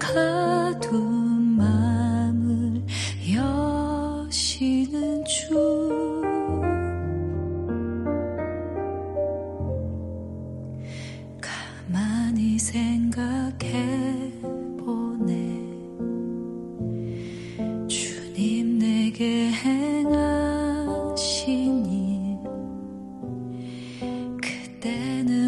가둔 마음을 여시는 주. 가만히 생각해 보네. 주님 내게 행하신 일. 그때는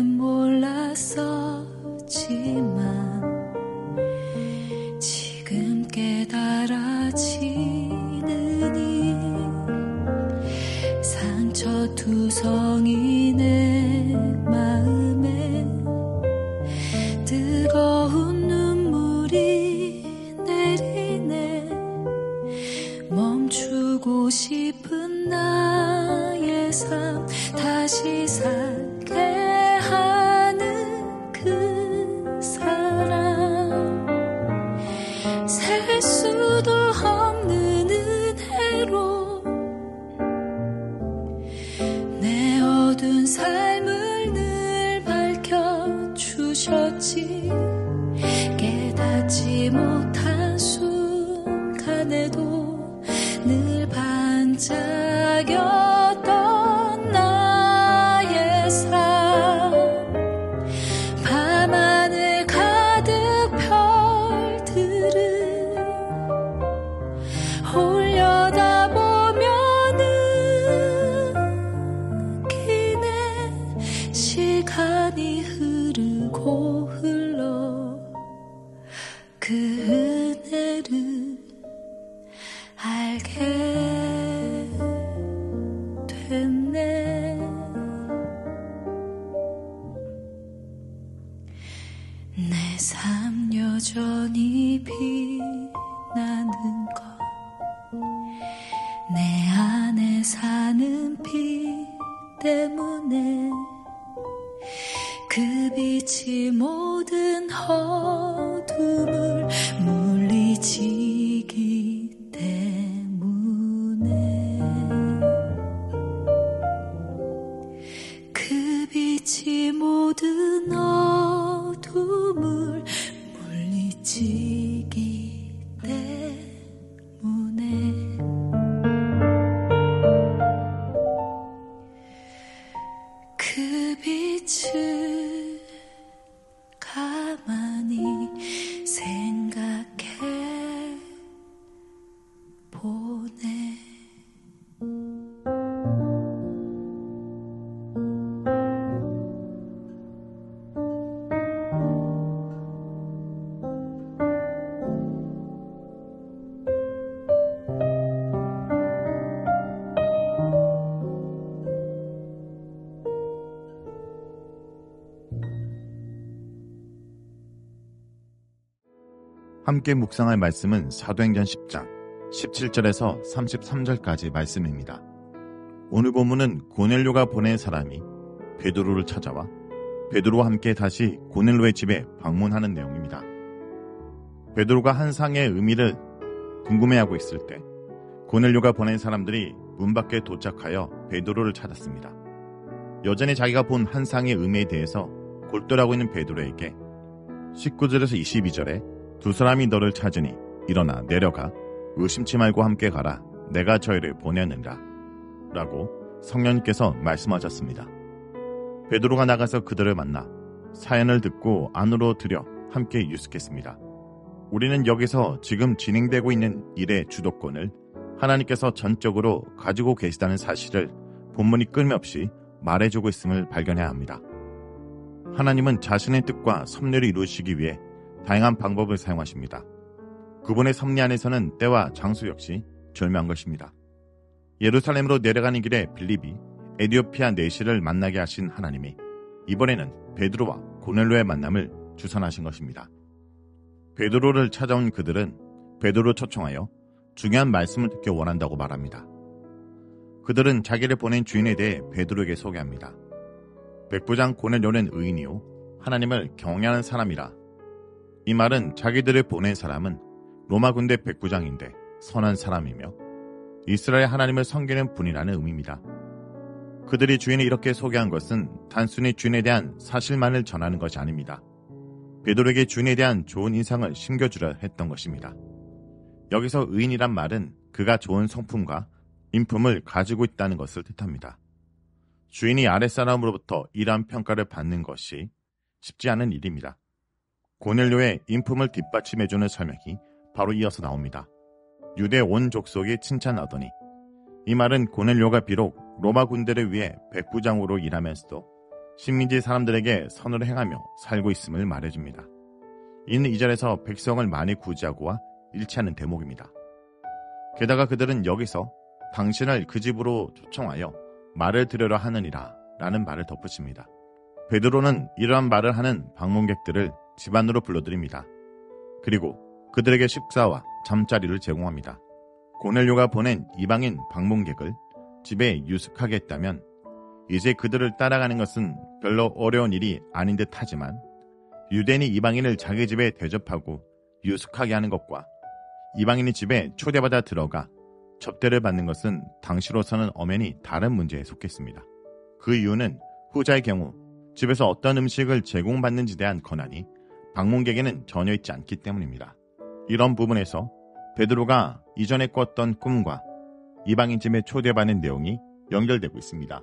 time. 내 삶 여전히 빛나는 것 내 안에 사는 빛 때문에 그 빛이 모든 어둠을 물리지 함께 묵상할 말씀은 사도행전 10장 17절에서 33절까지 말씀입니다. 오늘 본문은 고넬료가 보낸 사람이 베드로를 찾아와 베드로와 함께 다시 고넬로의 집에 방문하는 내용입니다. 베드로가 한 상의 의미를 궁금해하고 있을 때 고넬료가 보낸 사람들이 문 밖에 도착하여 베드로를 찾았습니다. 여전히 자기가 본 한 상의 의미에 대해서 골똘하고 있는 베드로에게 19절에서 22절에 두 사람이 너를 찾으니 일어나 내려가 의심치 말고 함께 가라 내가 저희를 보내느니라 라고 성령께서 말씀하셨습니다. 베드로가 나가서 그들을 만나 사연을 듣고 안으로 들여 함께 유숙했습니다. 우리는 여기서 지금 진행되고 있는 일의 주도권을 하나님께서 전적으로 가지고 계시다는 사실을 본문이 끊임없이 말해주고 있음을 발견해야 합니다. 하나님은 자신의 뜻과 섭리를 이루시기 위해 다양한 방법을 사용하십니다. 그분의 섭리 안에서는 때와 장소 역시 절묘한 것입니다. 예루살렘으로 내려가는 길에 빌립이 에디오피아 내시를 만나게 하신 하나님이 이번에는 베드로와 고넬로의 만남을 주선하신 것입니다. 베드로를 찾아온 그들은 베드로 초청하여 중요한 말씀을 듣기 원한다고 말합니다. 그들은 자기를 보낸 주인에 대해 베드로에게 소개합니다. 백부장 고넬료는 의인이요 하나님을 경외하는 사람이라. 이 말은 자기들을 보낸 사람은 로마 군대 백부장인데 선한 사람이며 이스라엘 하나님을 섬기는 분이라는 의미입니다. 그들이 주인을 이렇게 소개한 것은 단순히 주인에 대한 사실만을 전하는 것이 아닙니다. 베드로에게 주인에 대한 좋은 인상을 심겨주려 했던 것입니다. 여기서 의인이란 말은 그가 좋은 성품과 인품을 가지고 있다는 것을 뜻합니다. 주인이 아랫사람으로부터 이러한 평가를 받는 것이 쉽지 않은 일입니다. 고넬료의 인품을 뒷받침해주는 설명이 바로 이어서 나옵니다. 유대 온 족속이 칭찬하더니 이 말은 고넬료가 비록 로마 군대를 위해 백부장으로 일하면서도 식민지 사람들에게 선을 행하며 살고 있음을 말해줍니다. 이는 이 절에서 백성을 많이 구제하고와 일치하는 대목입니다. 게다가 그들은 여기서 당신을 그 집으로 초청하여 말을 들으려 하느니라 라는 말을 덧붙입니다. 베드로는 이러한 말을 하는 방문객들을 집안으로 불러드립니다. 그리고 그들에게 식사와 잠자리를 제공합니다. 고넬료가 보낸 이방인 방문객을 집에 유숙하게 했다면 이제 그들을 따라가는 것은 별로 어려운 일이 아닌 듯 하지만 유대인이 이방인을 자기 집에 대접하고 유숙하게 하는 것과 이방인이 집에 초대받아 들어가 접대를 받는 것은 당시로서는 엄연히 다른 문제에 속했습니다. 그 이유는 후자의 경우 집에서 어떤 음식을 제공받는지 대한 권한이 방문객에는 전혀 있지 않기 때문입니다. 이런 부분에서 베드로가 이전에 꿨던 꿈과 이방인 집에 초대받는 내용이 연결되고 있습니다.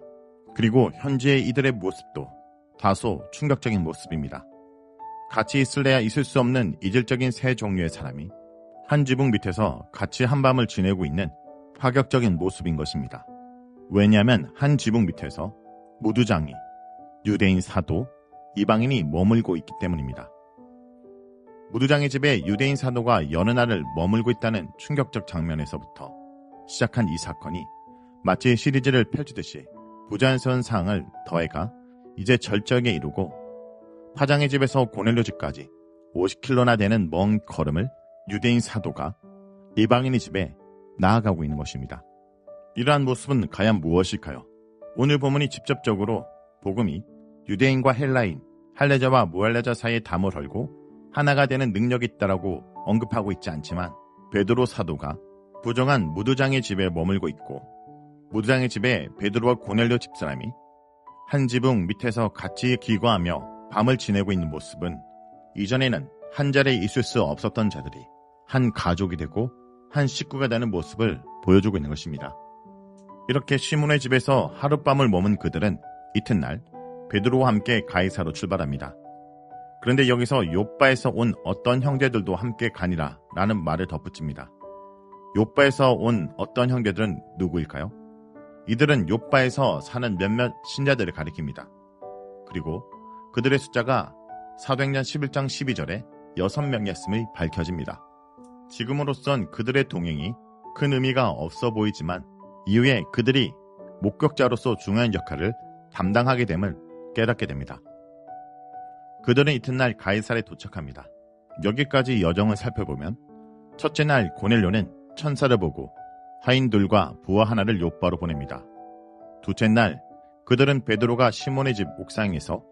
그리고 현재의 이들의 모습도 다소 충격적인 모습입니다. 같이 있을래야 있을 수 없는 이질적인 세 종류의 사람이 한 지붕 밑에서 같이 한밤을 지내고 있는 파격적인 모습인 것입니다. 왜냐하면 한 지붕 밑에서 무두장이 유대인 사도, 이방인이 머물고 있기 때문입니다. 무두장의 집에 유대인 사도가 여느 날을 머물고 있다는 충격적 장면에서부터 시작한 이 사건이 마치 시리즈를 펼치듯이 부자연스러운 상황을 더해가 이제 절정에 이르고 파장의 집에서 고넬료 집까지 50킬로나 되는 먼 걸음을 유대인 사도가 이방인의 집에 나아가고 있는 것입니다. 이러한 모습은 과연 무엇일까요? 오늘 본문이 직접적으로 복음이 유대인과 헬라인, 할레자와 무할레자 사이에 담을 헐고 하나가 되는 능력이 있다라고 언급하고 있지 않지만 베드로 사도가 부정한 무두장의 집에 머물고 있고 무두장의 집에 베드로와 고넬료 집사람이 한 지붕 밑에서 같이 기거하며 밤을 지내고 있는 모습은 이전에는 한 자리에 있을 수 없었던 자들이 한 가족이 되고 한 식구가 되는 모습을 보여주고 있는 것입니다. 이렇게 시몬의 집에서 하룻밤을 머문 그들은 이튿날 베드로와 함께 가이사로 출발합니다. 그런데 여기서 요바에서 온 어떤 형제들도 함께 가니라 라는 말을 덧붙입니다. 요바에서 온 어떤 형제들은 누구일까요? 이들은 요바에서 사는 몇몇 신자들을 가리킵니다. 그리고 그들의 숫자가 사도행전 11장 12절에 6명이었음이 밝혀집니다. 지금으로선 그들의 동행이 큰 의미가 없어 보이지만 이후에 그들이 목격자로서 중요한 역할을 담당하게 됨을 깨닫게 됩니다. 그들은 이튿날 가이사에 도착합니다. 여기까지 여정을 살펴보면 첫째 날 고넬료는 천사를 보고 하인들과 부하 하나를 요바로 보냅니다. 둘째 날 그들은 베드로가 시몬의 집 옥상에서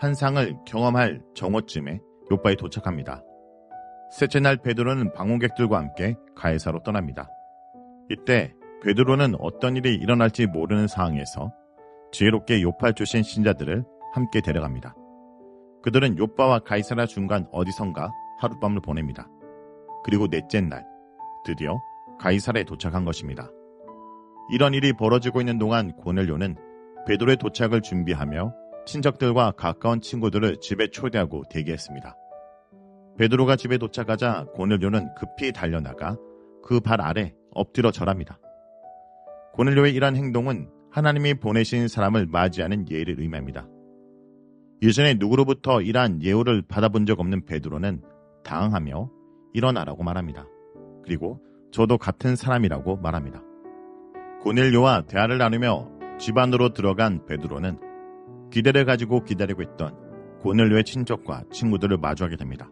한상을 경험할 정오쯤에 요바에 도착합니다. 셋째 날 베드로는 방문객들과 함께 가해사로 떠납니다. 이때 베드로는 어떤 일이 일어날지 모르는 상황에서 지혜롭게 요파 주신 신자들을 함께 데려갑니다. 그들은 요파와 가이사라 중간 어디선가 하룻밤을 보냅니다. 그리고 넷째 날 드디어 가이사라에 도착한 것입니다. 이런 일이 벌어지고 있는 동안 고넬료는 베드로의 도착을 준비하며 친척들과 가까운 친구들을 집에 초대하고 대기했습니다. 베드로가 집에 도착하자 고넬료는 급히 달려나가 그 발 아래 엎드려 절합니다. 고넬료의 이러한 행동은 하나님이 보내신 사람을 맞이하는 예의를 의미합니다. 예전에 누구로부터 이러한 예우를 받아본 적 없는 베드로는 당황하며 일어나라고 말합니다. 그리고 저도 같은 사람이라고 말합니다. 고넬료와 대화를 나누며 집 안으로 들어간 베드로는 기대를 가지고 기다리고 있던 고넬료의 친척과 친구들을 마주하게 됩니다.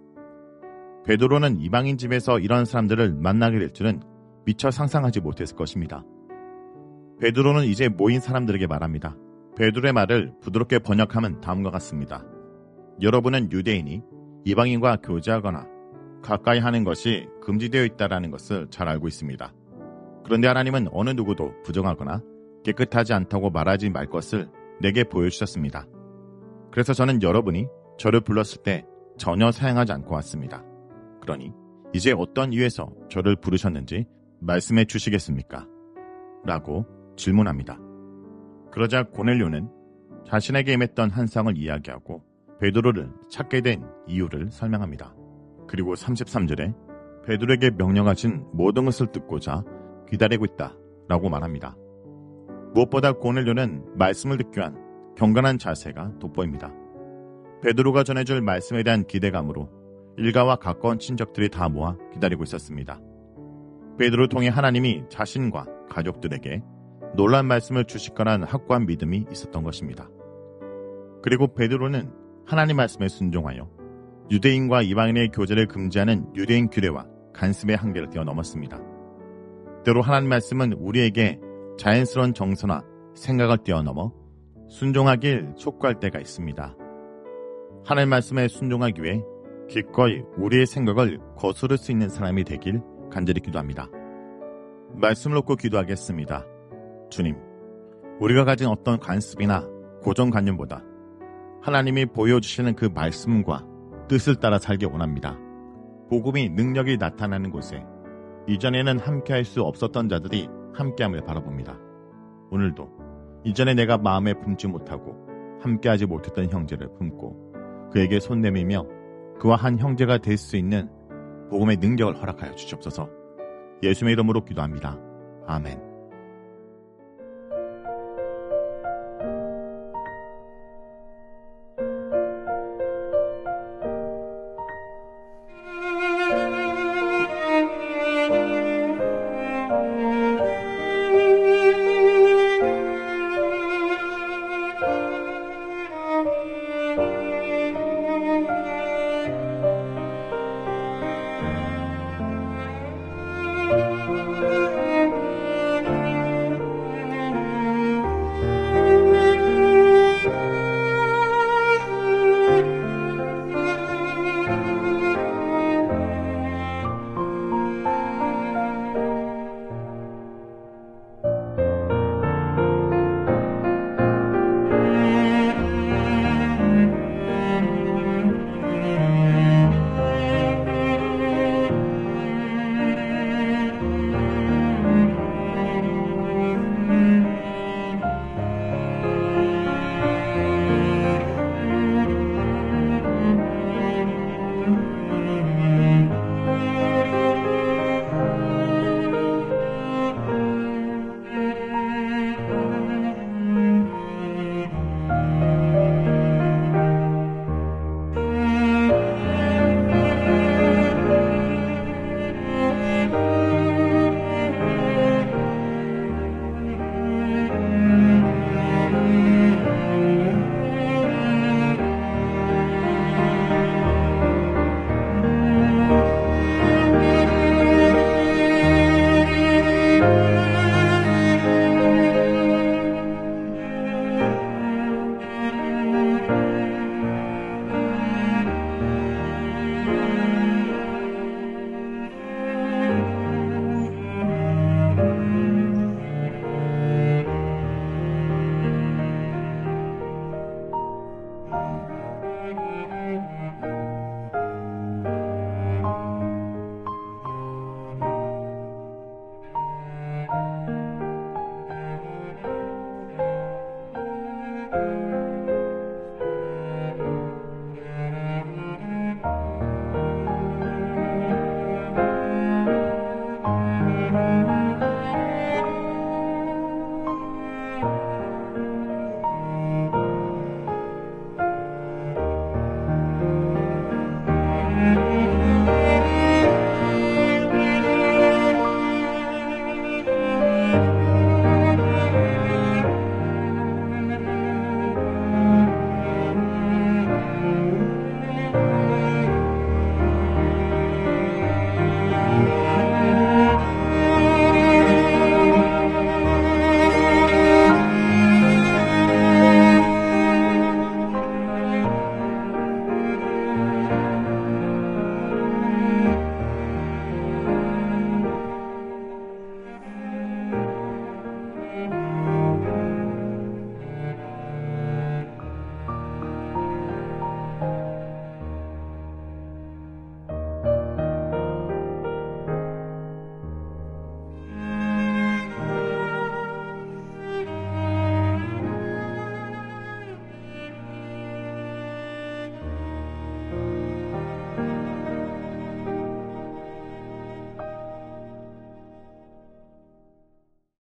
베드로는 이방인 집에서 이런 사람들을 만나게 될 줄은 미처 상상하지 못했을 것입니다. 베드로는 이제 모인 사람들에게 말합니다. 베드로의 말을 부드럽게 번역하면 다음과 같습니다. 여러분은 유대인이 이방인과 교제하거나 가까이 하는 것이 금지되어 있다는 것을 잘 알고 있습니다. 그런데 하나님은 어느 누구도 부정하거나 깨끗하지 않다고 말하지 말 것을 내게 보여주셨습니다. 그래서 저는 여러분이 저를 불렀을 때 전혀 사양하지 않고 왔습니다. 그러니 이제 어떤 이유에서 저를 부르셨는지 말씀해 주시겠습니까? 라고 질문합니다. 그러자 고넬료는 자신에게 임했던 한상을 이야기하고 베드로를 찾게 된 이유를 설명합니다. 그리고 33절에 베드로에게 명령하신 모든 것을 듣고자 기다리고 있다 라고 말합니다. 무엇보다 고넬료는 말씀을 듣기 위한 경건한 자세가 돋보입니다. 베드로가 전해줄 말씀에 대한 기대감으로 일가와 가까운 친척들이 다 모아 기다리고 있었습니다. 베드로 통해 하나님이 자신과 가족들에게 놀란 말씀을 주실 거란 확고한 믿음이 있었던 것입니다. 그리고 베드로는 하나님 말씀에 순종하여 유대인과 이방인의 교제를 금지하는 유대인 규례와 간습의 한계를 뛰어넘었습니다. 때로 하나님 말씀은 우리에게 자연스러운 정서나 생각을 뛰어넘어 순종하길 촉구할 때가 있습니다. 하나님 말씀에 순종하기 위해 기꺼이 우리의 생각을 거스를 수 있는 사람이 되길 간절히 기도합니다. 말씀을 놓고 기도하겠습니다. 주님, 우리가 가진 어떤 관습이나 고정관념보다 하나님이 보여주시는 그 말씀과 뜻을 따라 살기 원합니다. 복음이 능력이 나타나는 곳에 이전에는 함께할 수 없었던 자들이 함께함을 바라봅니다. 오늘도 이전에 내가 마음에 품지 못하고 함께하지 못했던 형제를 품고 그에게 손 내밀며 그와 한 형제가 될 수 있는 복음의 능력을 허락하여 주시옵소서. 예수의 이름으로 기도합니다. 아멘.